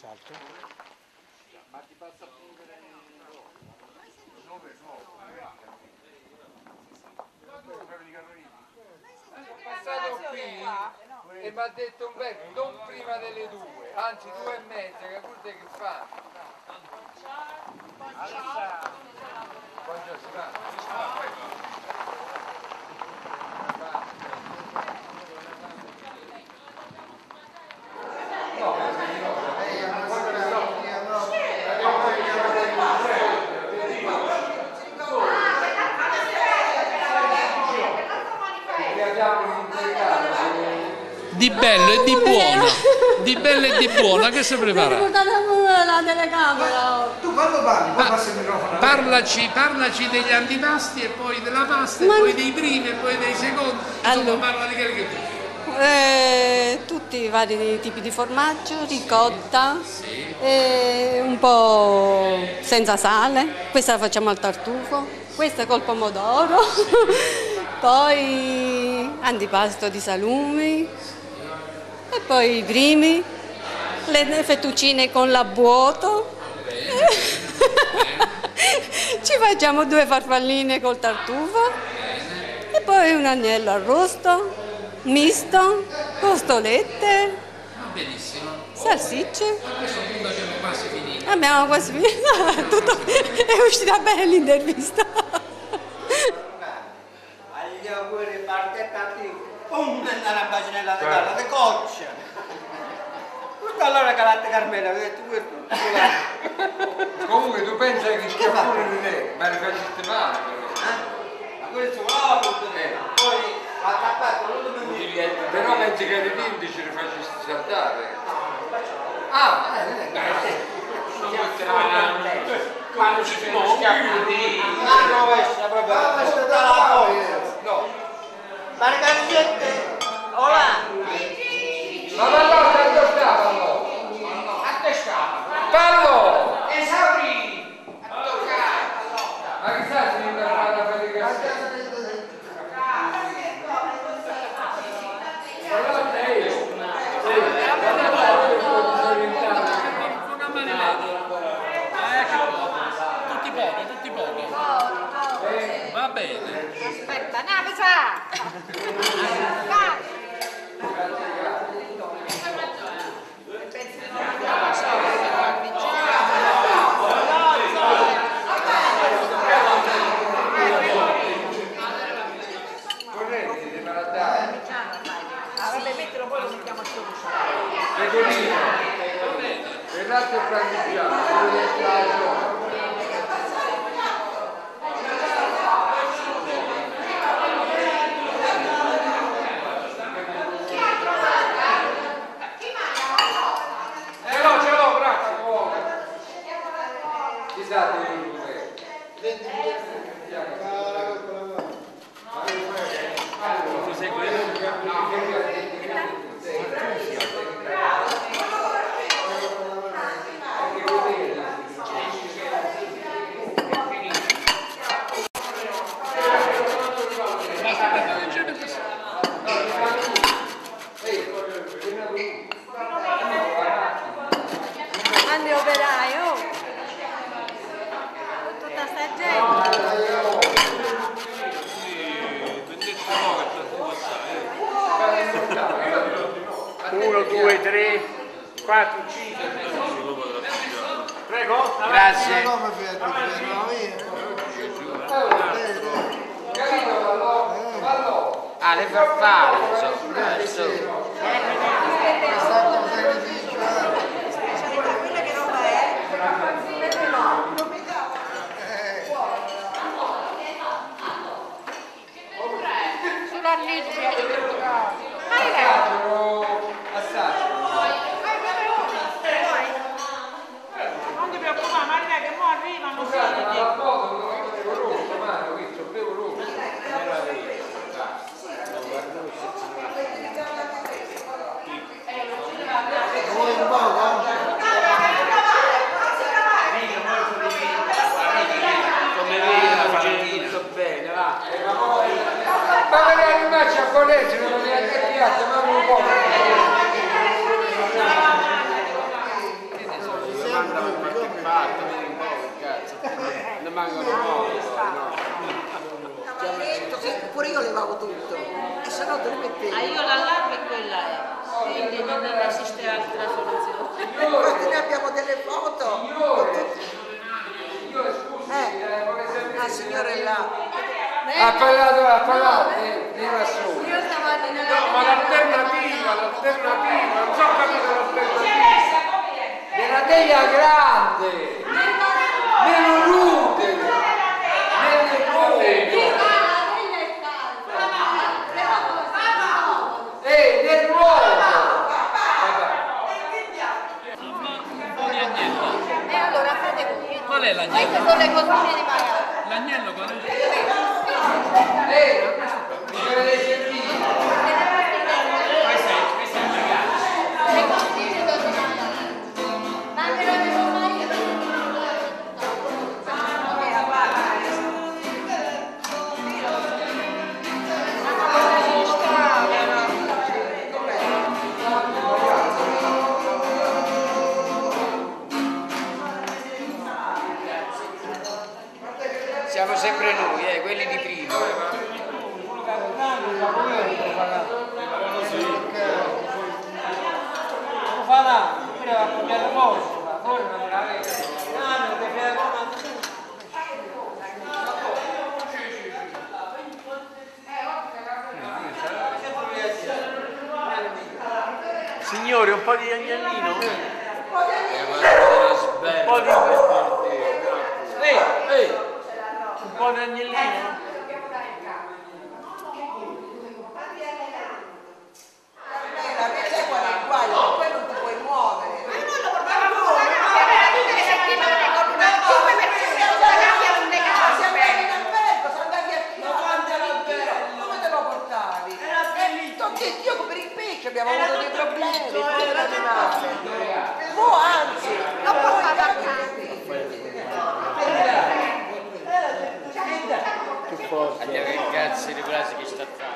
Quest'altro? Ma ti passa a prendere dove nuovo? Quello di Carolini. passato qui e mi ha detto Umberto non prima delle due, anzi due e mezza, che dire che fa? Buongiorno, Di bello e di buono, di bello e di buono, che si prepara? La telecamera. Tu quando parli, poi passa il microfono. Parlaci, parlaci degli antipasti e poi della pasta Ma- e poi dei primi e poi dei secondi. Allora. parla di quello che. Eh, tutti i vari tipi di formaggio, ricotta, eh, un po' senza sale, questa la facciamo al tartufo, questa col pomodoro, poi antipasto di salumi e poi i primi, le fettuccine con l'abbuoto. Ci facciamo due farfalline col tartufo e poi un agnello arrosto, misto, costolette, benissimo. salsicce. Abbiamo quasi finito, tutto è uscita bene l'intervista. Agli auguri parte tanti. Pum, nella bacinella di Carla, di coccia. Tutto allora calate Carmela, ho detto questo. Comunque tu pensa che schia pure di te, ma le faceste male. Ma questo va tutto bene. Poi ha tappato tutto il mio Però pensi che le indici le faceste saltare. Ah, eh, Quando ci sono schiaffati. Ah, no, questa proprio. Tutta la voglia. no. Vargas 7. Pecorino. Renato e Franchigiano. quello Grazie. Ah, le farfalle, so. Eh, so. Quella che roba è? Perché no? Sull'annizio. Ma è Non ti preoccupare, Maria, che mo arrivano figli. La foto non la vedevo rosso, mano, qui c'ho bevo rosso. Come vedi, la faccia tutto bene, va. Ma me ne rimacci a collegio, non mi ha detto, ma un po'. Ne mancano qualche parte, vedi un po', cazzo. Ne mancano un po', no. Aveva detto che pure io levavo tutto, e se no te lo mettevi. Ah, io l'allarme quella è, quindi non esiste altra soluzione. Infatti noi abbiamo delle foto. tutti- Io scusi, eh, vorrei sapere La signorella. Ha parlato, ha parlato di, di Rassone. Io stamattina No, ma l'alternativa, l'alternativa, non so capire l'alternativa. Della teglia grande, meno rude, meno rude. E nel nuovo. E allora fate voi. Qual è l'agnello? Queste sono le cosine di Maria. L'agnello qual è? Eh, mi Siamo sempre noi, eh, quelli di prima. Signore, un po' di agnellino? Eh. Un po' di... Un po' di agnellino? La mia qual è il guaio? Poi non ti puoi muovere. Ma io non lo portavo tutte le settimane con una 5 persone la gabbia non ne Ma se andavi cambia. in albergo, se andavi a come te lo portavi? Eh, t'ho detto io che per il pesce abbiamo avuto dei problemi, poi era rimasta. Mo anzi, L'ho portato a casa. Cazzo di che sta fare.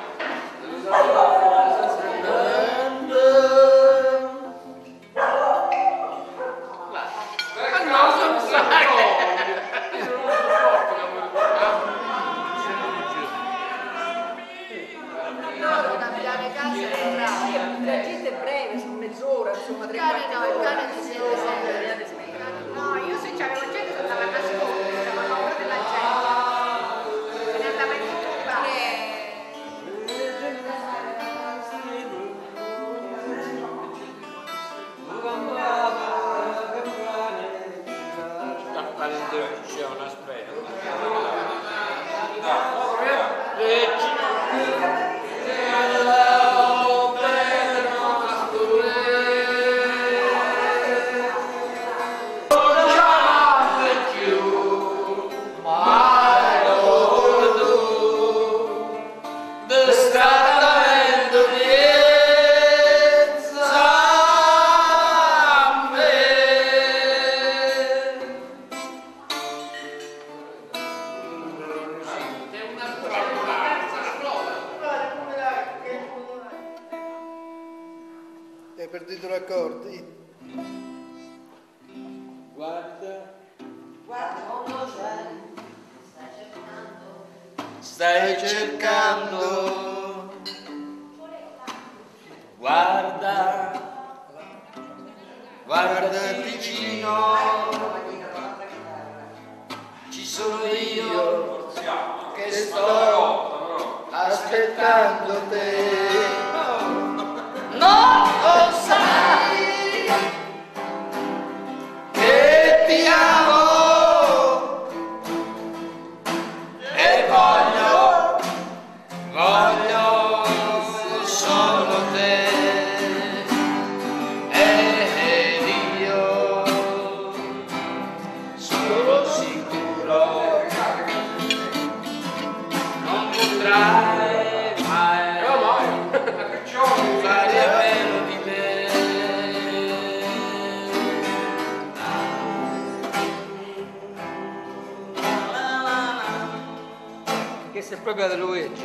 Proprio da Luigi, grazie.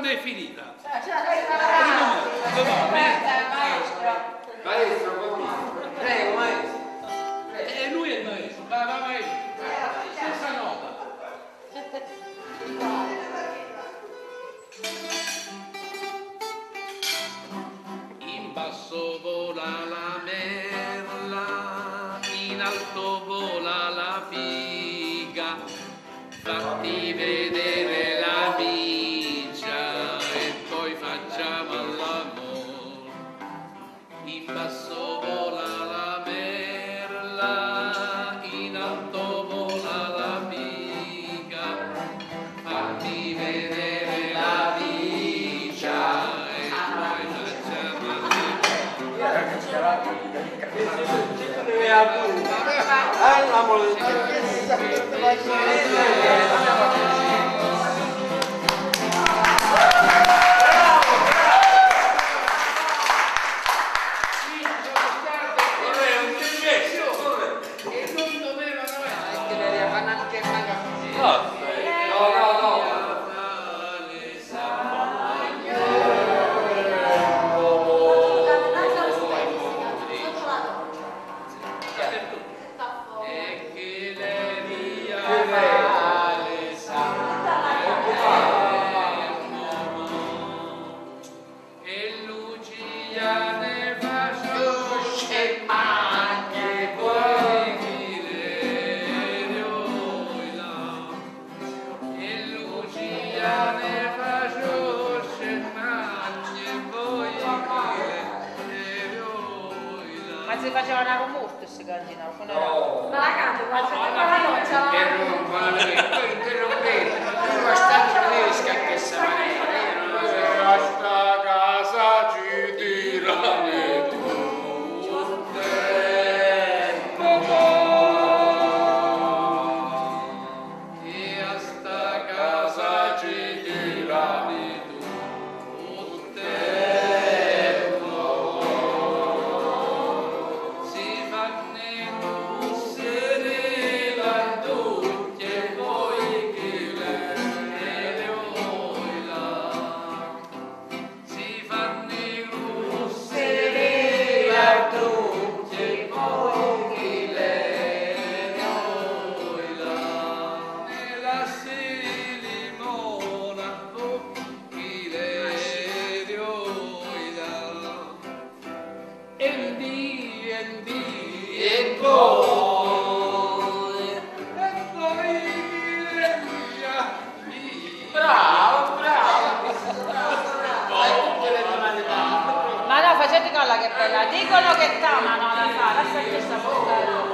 quando è finita. Cioè, cioè, por c'è di che è bella. Dicono che t'amano la fa, lascia che sta portando.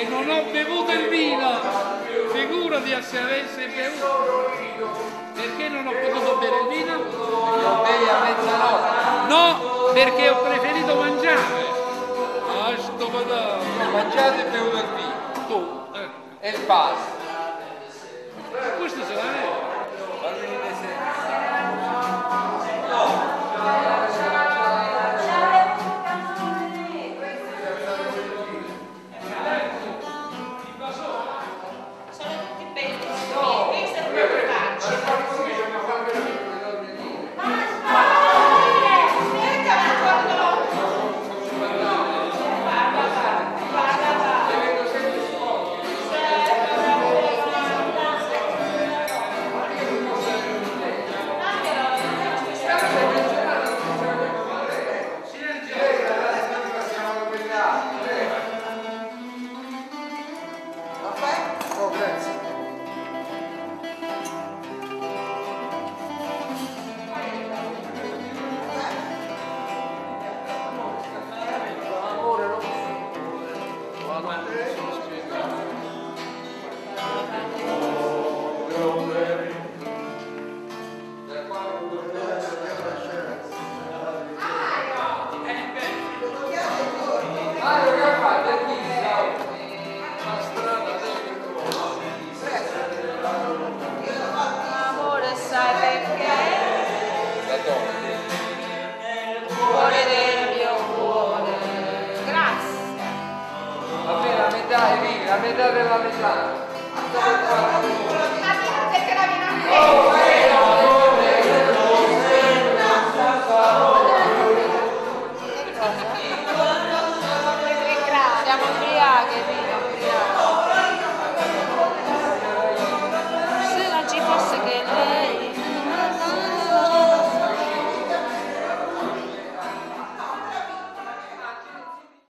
e non ho bevuto il vino, figurati se avessi bevuto. Perché non ho potuto bere il vino? Perché lo bevi a mezzanotte. No, perché ho preferito mangiare. Ah, sto Mangiate e bevuto il vino. Tu. Eh. E il pasto.